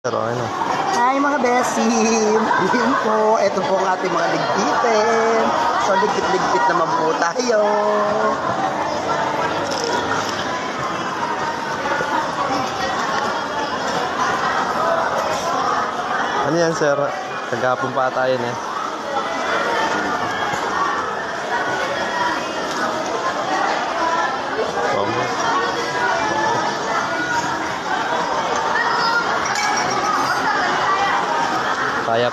Pero ano, Hi mga besim! Yun po, ito po ang ating mga ligpitin. So ligpit-ligpit naman po tayo. ano yan sir? Kagapon pa tayo na. Kaya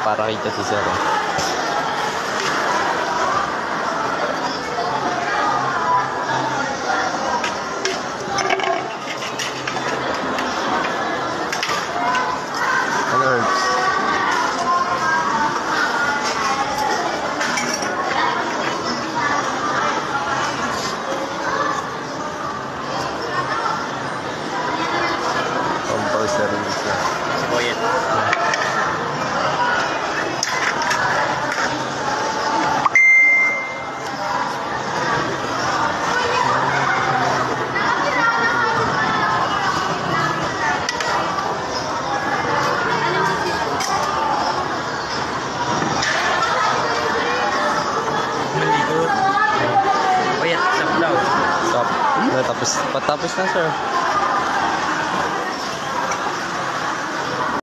para kita si sir. eh. Ano herbs? Composer niya. Ano, Natapos, patapos na sir.